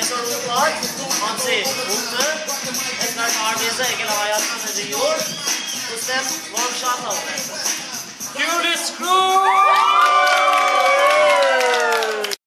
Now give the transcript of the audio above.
es var unutlar Hamsi Hulk'u Eskar Kargeza Egel hayatına veriyor Bu step long shot